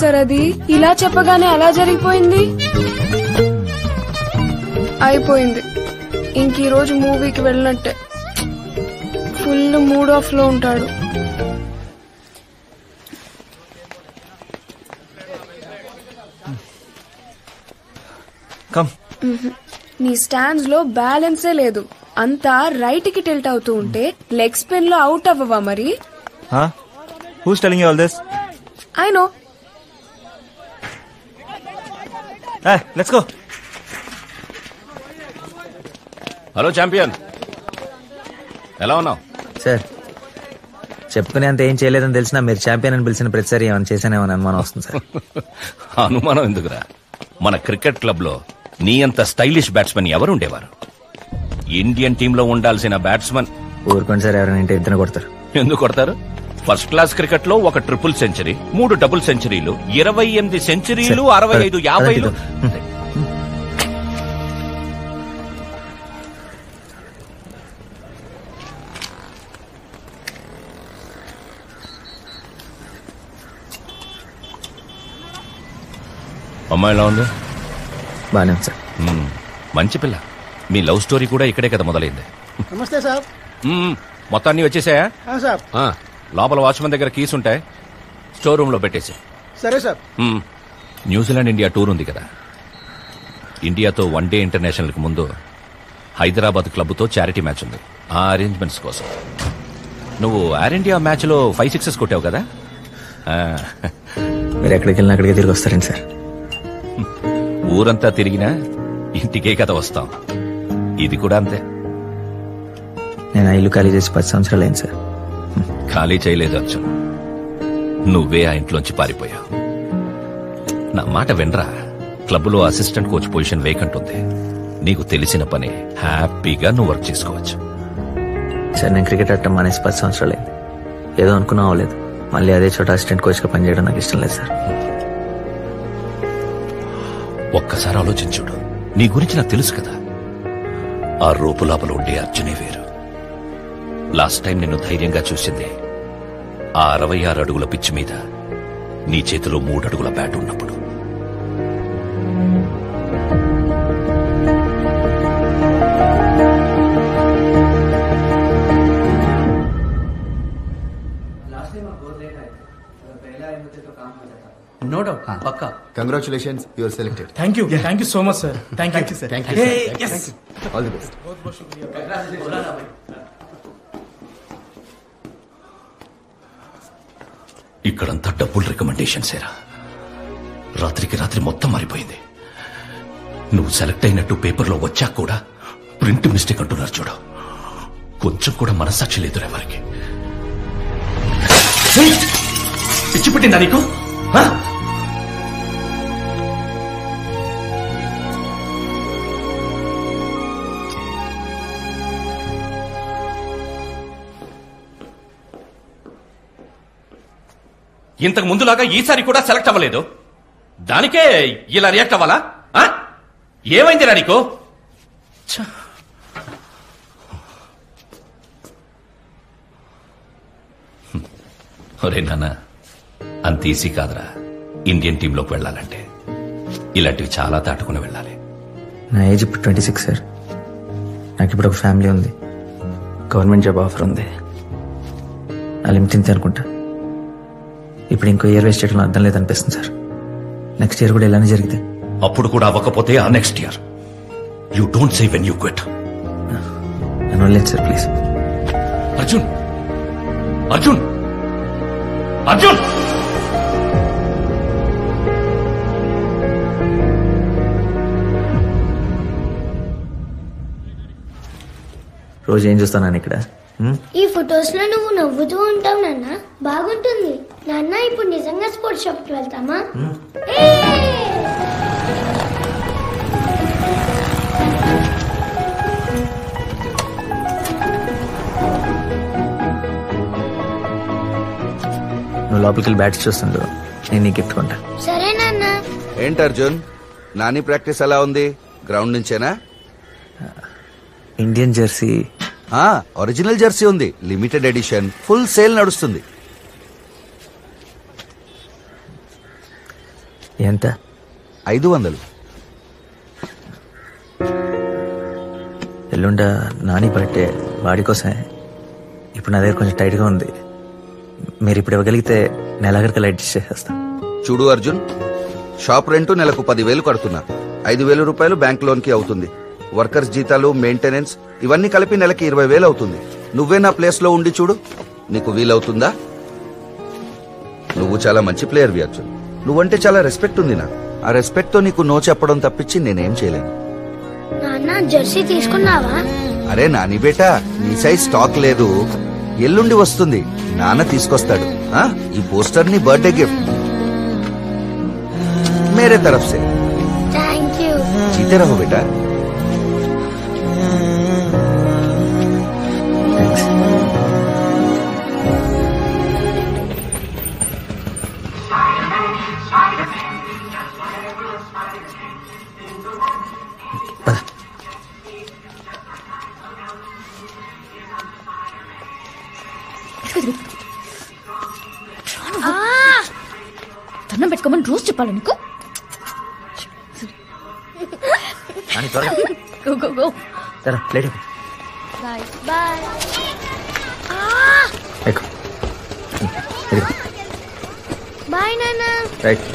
Sir అది ఇలా చెప్పగానే అలా జరిగిపోయింది? అయిపోయింది. ఇంక ఈ రోజు మూవీకి వెళ్ళినట్టే. ఫుల్ మూడ్ ఆఫ్లో ఉంటాడు. కమ్. నీ స్టాండ్స్లో బ్యాలెన్సే లేదు. అంతా రైట్కి టిల్ట్ అవుతూ ఉంటే లెగ్ స్పిన్లో అవుట్ అవ్వవా మరి? All this I know let's go hello champion ఎలా ఉన్నావు? సార్ చెప్పుకునే అంత ఏం చేయలేదని తెలిసినా మీరు ఛాంపియన్ అని పిలిచిన ప్రతిసారి ఏమైనా చేశానేమని అనుమానం వస్తుంది సార్. అనుమానం ఎందుకురా? మన క్రికెట్ క్లబ్లో నీ అంత స్టైలిష్ బ్యాట్స్మెన్ ఎవరు ఉండేవారు? ఇండియన్ టీమ్లో ఉండాల్సిన బ్యాట్స్మెన్ ఊరుకోండి సార్ ఎవరైనా ఇంటి ఇద్దరు కొడతారు. ఎందుకు కొడతారు? ఫస్ట్ క్లాస్ క్రికెట్లో ఒక ట్రిపుల్ సెంచరీ మూడు డబుల్ సెంచరీలు ఇరవై ఎనిమిది సెంచరీలు అరవై ఐదు పదండి, అమ్మాయి ఎలా ఉంది? బాగానే ఉంది సార్. మంచి పిల్ల. మీ లవ్ స్టోరీ కూడా ఇక్కడే కదా మొదలైంది. నమస్తే సార్. మొత్తాన్ని వచ్చేసాయా? ఆ, సార్. ఆ, లోపల వాచ్మెన్ దగ్గర కీస్ ఉంటాయి స్టోర్ రూమ్లో పెట్టేసి సరే సార్. న్యూజిలాండ్ ఇండియా టూర్ ఉంది కదా. ఇండియాతో వన్ డే ఇంటర్నేషనల్కి ముందు హైదరాబాద్ క్లబ్తో చారిటీ మ్యాచ్ ఉంది. ఆ అరేంజ్మెంట్స్ కోసం. నువ్వు ఎయిర్ ఇండియా మ్యాచ్లో ఫైవ్ సిక్సెస్ కొట్టావు కదా? ఆ, మీరు ఎక్కడికి వెళ్ళినా అక్కడికే తిరిగి వస్తారండి సార్. ఊరంతా తిరిగినా ఇంటికే కదా వస్తాం. ఇది కూడా అంతే. నేను ఆ ఇల్లు ఖాళీ చేసి పది సంవత్సరాలు అయింది సార్. ఖాళీ చేయలేదు అర్జున్. నువ్వే ఆ ఇంట్లోంచి పారిపోయావు. నా మాట వినరా? క్లబ్లో అసిస్టెంట్ కోచ్ పొజిషన్ వేకెంట్ ఉంది. నీకు తెలిసిన పని హ్యాపీగా నువ్వు వర్క్ చేసుకోవచ్చు. సార్ నేను క్రికెట్ ఆడటం మానేసి పది సంవత్సరాలు. అయింది ఏదో అనుకున్నా అవ్వలేదు మళ్ళీ అదే చోట అసిస్టెంట్ కోచ్గా పనిచేయడం నాకు ఇష్టం లేదు సార్. ఒక్కసారి ఆలోచించుడు నీ గురించి నాకు తెలుసు కదా. ఆ రూపు లోపల ఉండే అర్జునే వేరు. లాస్ట్ టైం నిన్ను ధైర్యంగా చూసింది. ఆ అరవై ఆరు అడుగుల పిచ్చి మీద నీ చేతిలో మూడు అడుగుల బ్యాట్ ఉన్నప్పుడు. No doubt. Pakka. Congratulations your selected thank you thank you so much sir thank you sir thank you all the best ఇక్కడంతా డబ్బులు రికమెండేషన్ ఏరా రాత్రికి రాత్రి మొత్తం మారిపోయింది. నువ్వు సెలెక్ట్ అయినట్టు పేపర్లో వచ్చాక కూడా ప్రింట్ మిస్టేక్ అంటున్నారు చూడు. కొంచెం కూడా మనసాక్షి లేదు ఎవరికి. పిచ్చిపెట్టిందా నీకు? ఇంతకు ముందులాగా ఈసారి కూడా సెలెక్ట్ అవ్వలేదు. దానికే ఇలా రియాక్ట్ అవ్వాలా? ఆ? ఏమైందిరా నీకు. ఒరే నాన్న అంత ఈజీ కాదురా. ఇండియన్ టీంలోకి వెళ్ళాలంటే. ఇలాంటివి చాలా దాటుకుని వెళ్ళాలి. నా ఏజ్ ఇప్పుడు ట్వంటీ సిక్స్ సార్. నాకు ఇప్పుడు ఒక ఫ్యామిలీ ఉంది. గవర్నమెంట్ జాబ్ ఆఫర్ ఉంది. నా లిమిట్ ఇంతే అనుకుంటా. ఇప్పుడు ఇంకో ఇయర్ వేస్ట్ చేయడం అర్థం లేదనిపిస్తుంది సార్. నెక్స్ట్ ఇయర్ కూడా ఇలానే జరిగితే. అప్పుడు కూడా అవ్వకపోతే ఆ next year you don't say when you quit నన్ను వదిలేదు సార్ ప్లీజ్ అర్జున్ అర్జున్ అర్జున్ రోజు ఏం చూస్తాను ఇక్కడ? హ్మ్? ఈ ఫొటోస్లో నువ్వు నవ్వుతూ ఉంటావు నాన్న. బాగుంటుంది. నాన్న ఇప్పుడు నిజంగా స్పోర్ట్స్ షాప్కి వెళ్తామా నువ్వు లోపలికి వెళ్ళి బ్యాట్స్ చూస్తుండు నేను నీకు గిఫ్ట్ కొంటా. సరే నాన్న. ఏంటి అర్జున్? నాని ప్రాక్టీస్ ఎలా ఉంది? గ్రౌండ్ నుంచేనా? Indian jersey. ఆ, ఒరిజినల్ జెర్సీ ఉంది. Limited edition. ఫుల్ సేల్ నడుస్తుంది. ఎంత? ఐదు వందలు. ఎల్లుండ నాని బర్త్డే వాడి కోసమే. ఇప్పుడు నా దగ్గర కొంచెం టైట్గా ఉంది. మీరు ఇప్పుడు ఇవ్వగలిగితే నెలాఖరికి లైట్ చేసేస్తా చూడు అర్జున్ షాప్ రెంట్ నెలకు పదివేలు కడుతున్నా. ఐదు వేలు రూపాయలు బ్యాంక్ లోన్కి అవుతుంది. వర్కర్స్ జీతాలు మెయింటెనెన్స్ ఇవన్నీ కలిపి నెలకి ఇరవై వేలు అవుతుంది. నువ్వే నా ప్లేస్లో ఉండి చూడు. నీకు వీలవుతుందా? నువ్వు చాలా మంచి ప్లేయర్ వి అర్జున్ నువ్వంటే చాలా రెస్పెక్ట్ ఉంది నాకు. ఆ రెస్పెక్ట్తో నీకు నో చెప్పడం తప్పించి నేనేం చేయలేను. జెర్సీ తీసుకున్నావా? అరే నాని బేటా నీ సైజ్ స్టాక్ లేదు. ఎల్లుండి వస్తుంది. నాన్న తీసుకొస్తాడు. ఆ? ఈ పోస్టర్ని బర్త్డే గిఫ్ట్ మేరే తరఫ్ సే. థ్యాంక్ యూ బేటా. పద. దండం పెట్టుకోమని రోజు చెప్పాలి నీకు? నాని త్వరగా. Go go go. సరే లేట్ బాయ్ బాయ్. ఎక్కు. ఇదిగో. బాయ్ నాన్న. రైట్.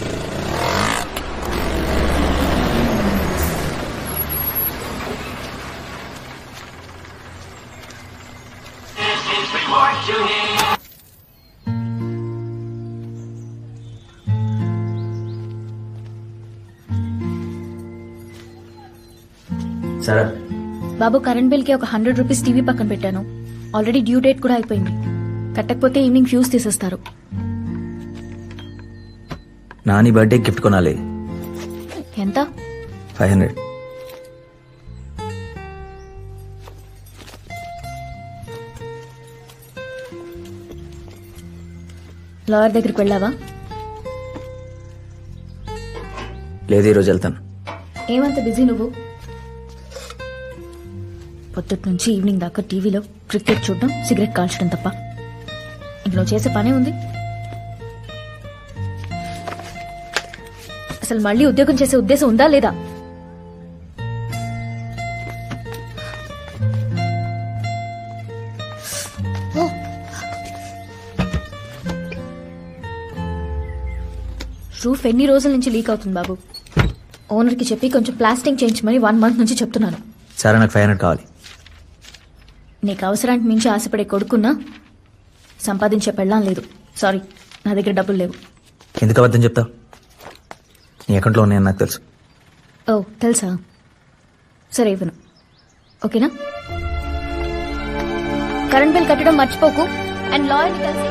సరే బాబు కరెంట్ బిల్కి ఒక హండ్రెడ్ రూపీస్ టీవీ పక్కన పెట్టాను. ఆల్రెడీ డ్యూ డేట్ కూడా అయిపోయింది. కట్టకపోతే ఈవినింగ్ ఫ్యూజ్ తీసేస్తారు. నాని బర్త్డే గిఫ్ట్ కొనాలి. ఎంత? ఫైవ్ హండ్రెడ్ లాయర్ దగ్గరికి వెళ్ళావా? లేదు ఈరోజు వెళ్తాను. ఏమంత బిజీ నువ్వు? పొద్దుటి నుంచి ఈవినింగ్ దాకా టీవీలో క్రికెట్ చూడడం సిగరెట్ కాల్చడం తప్ప. ఇంక నువ్వు చేసే పనే ఉంది. అసలు మళ్ళీ ఉద్యోగం చేసే ఉద్దేశం ఉందా లేదా? రూఫ్ ఎన్ని రోజుల నుంచి లీక్ అవుతుంది బాబు? ఓనర్కి చెప్పి కొంచెం ప్లాస్టింగ్ చేయించమని వన్ మంత్ నుంచి చెప్తున్నాను. సరే నాకు ఫైవ్ హండ్రెడ్ కావాలి. నీకు అవసరానికి మించి ఆశపడే కొడుకున్నా సంపాదించే పెళ్ళాం లేదు. సారీ నా దగ్గర డబ్బులు లేవు. ఎందుకు అబద్ధం చెప్తావు నీ అకౌంట్లో ఉన్నాయని నాకు తెలుసు. ఓ తెలుసా? సరే ఇవ్వను. ఓకేనా? కరెంట్ బిల్ కట్టడం మర్చిపోకు. అండ్ లాయర్ని కలిసి